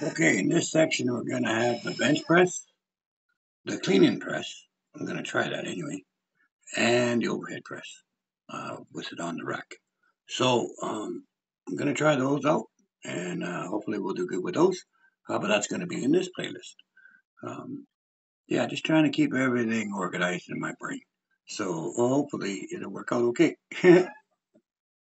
Okay, in this section we're going to have the bench press, the clean and press, I'm going to try that anyway, and the overhead press uh, with it on the rack. So um, I'm going to try those out, and uh, hopefully we'll do good with those. Uh, but that's going to be in this playlist. Um, yeah, just trying to keep everything organized in my brain. So hopefully it'll work out okay.